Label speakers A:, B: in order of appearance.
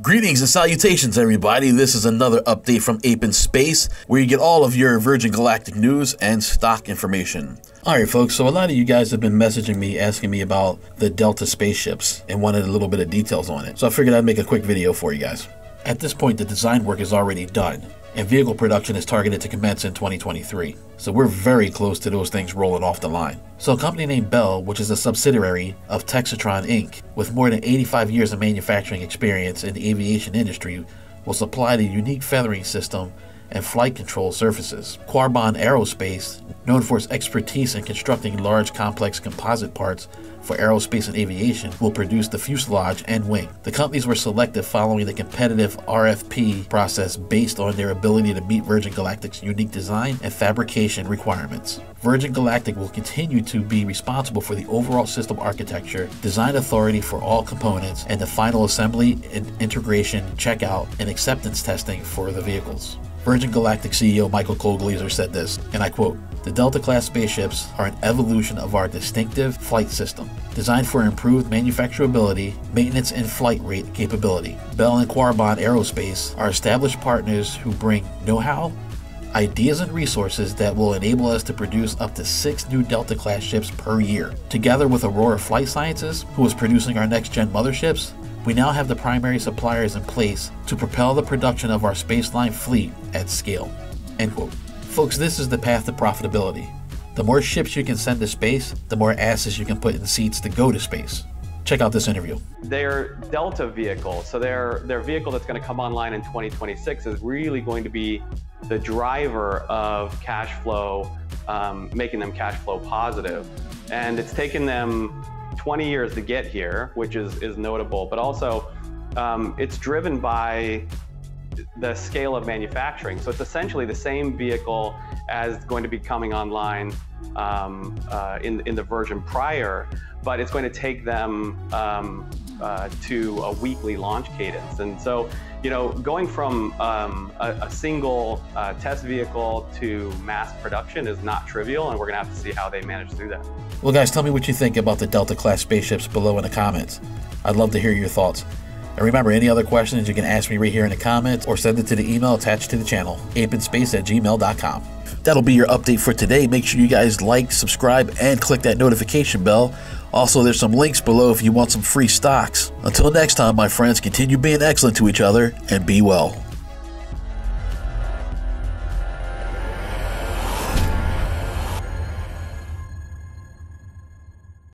A: Greetings and salutations, everybody. This is another update from Ape in Space, where you get all of your Virgin Galactic news and stock information. Alright, folks, so a lot of you guys have been messaging me asking me about the Delta spaceships and wanted a little bit of details on it. So I figured I'd make a quick video for you guys. At this point, the design work is already done, and vehicle production is targeted to commence in 2023. So we're very close to those things rolling off the line. So a company named Bell, which is a subsidiary of Textron Inc., with more than 85 years of manufacturing experience in the aviation industry, will supply the unique feathering system and flight control surfaces. Qarbon Aerospace, known for its expertise in constructing large complex composite parts for aerospace and aviation, will produce the fuselage and wing. The companies were selected following the competitive RFP process based on their ability to meet Virgin Galactic's unique design and fabrication requirements. Virgin Galactic will continue to be responsible for the overall system architecture, design authority for all components, and the final assembly integration, checkout, and acceptance testing for the vehicles. Virgin Galactic CEO Michael Colglazier said this, and I quote, the Delta class spaceships are an evolution of our distinctive flight system, designed for improved manufacturability, maintenance, and flight rate capability. Bell and Qarbon Aerospace are established partners who bring know how, ideas, and resources that will enable us to produce up to six new Delta class ships per year. Together with Aurora Flight Sciences, who is producing our next gen motherships, we now have the primary suppliers in place to propel the production of our spaceline fleet at scale. End quote. Folks, this is the path to profitability. The more ships you can send to space, the more asses you can put in seats to go to space. Check out this interview.
B: Their Delta vehicle, so their their vehicle that's going to come online in 2026 is really going to be the driver of cash flow, um, making them cash flow positive. And it's taken them 20 years to get here, which is, is notable, but also um, it's driven by the scale of manufacturing. So it's essentially the same vehicle as going to be coming online um, uh, in, in the version prior, but it's going to take them um, uh, to a weekly launch cadence. And so, you know, going from um, a, a, single uh, test vehicle to mass production is not trivial, and we're going to have to see how they manage to do that.
A: Well, guys, tell me what you think about the Delta class spaceships below in the comments. I'd love to hear your thoughts. And remember, any other questions you can ask me right here in the comments or send it to the email attached to the channel, apeinspace at gmail.com. That'll be your update for today. Make sure you guys like, subscribe, and click that notification bell. Also, there's some links below if you want some free stocks. Until next time, my friends, continue being excellent to each other and be well.